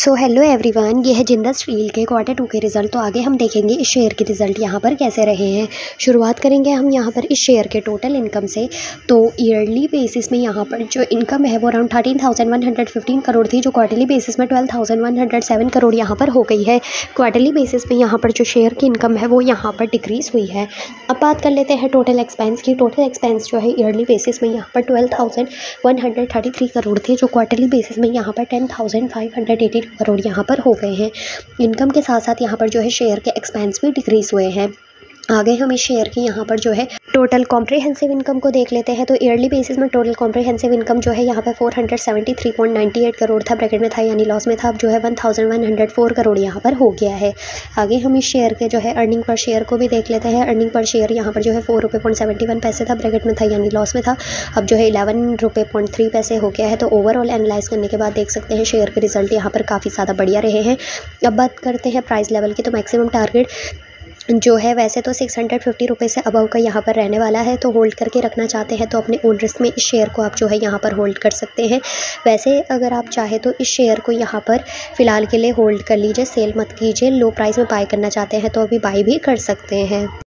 So hello everyone ये है ज़िंदा स्टील के क्वार्टर टू के रिज़ल्ट तो आगे हम देखेंगे इस शेयर के रिज़ल्ट यहाँ पर कैसे रहे हैं। शुरुआत करेंगे हम यहाँ पर इस शेयर के टोटल इनकम से। तो ईयरली बेसिस में यहाँ पर जो इनकम है वो around thirteen thousand one hundred fifteen crore थी, जो क्वार्टरली बेसिस में twelve thousand one hundred seven crore यहाँ पर हो गई है। क्वार्टरली बेसिस में यहाँ पर जो शेयर की इनकम है वो यहाँ पर डिक्रीज़ हुई है। अब बात कर लेते हैं टोटल एक्सपेंस की। टोटल एक्सपेंस जो है ईयरली बेसिस में यहाँ पर twelve thousand one hundred thirty three crore थे, जो क्वार्टरली बेसिस में यहाँ पर ten thousand five hundred eighty crore यहाँ पर हो गए हैं। इनकम के साथ साथ यहाँ पर जो है शेयर के एक्सपेंस भी डिक्रीज़ हुए हैं। आगे हमें शेयर की यहाँ पर जो है टोटल कॉम्प्रिहेंसिव इनकम को देख लेते हैं तो ईयरली बेसिस में टोटल कॉम्प्रिहेंसिव इनकम जो है यहाँ पे 473.98 करोड़ था, ब्रैकेट में था, यानी लॉस में था, अब जो है 1104 करोड़ यहाँ पर हो गया है। आगे हम इस शेयर के जो है अर्निंग पर शेयर को भी देख लेते हैं अर्निंग पर शेयर यहाँ पर जो है फोर रुपये पॉइंट सेवेंटी वन पैसे था, ब्रैकेट में था, यानी लॉस में था, अब जो है इलेवन रुपये पॉइंट थ्री पैसे हो गया है तो ओवरऑल एनालाइज करने के बाद देख सकते हैं शेयर के रिज़ल्ट यहाँ पर काफ़ी ज़्यादा बढ़िया रहे हैं। अब बात करते हैं प्राइस लेवल की तो मैक्सिमम टारगेट जो है वैसे तो सिक्स हंड्रेड फिफ्टी रुपीज़ से अबव का यहाँ पर रहने वाला है तो होल्ड करके रखना चाहते हैं तो अपने ओन रिस्क में इस शेयर को आप जो है यहाँ पर होल्ड कर सकते हैं। वैसे अगर आप चाहे तो इस शेयर को यहाँ पर फ़िलहाल के लिए होल्ड कर लीजिए सेल मत कीजिए लो प्राइस में बाय करना चाहते हैं तो अभी बाई भी कर सकते हैं।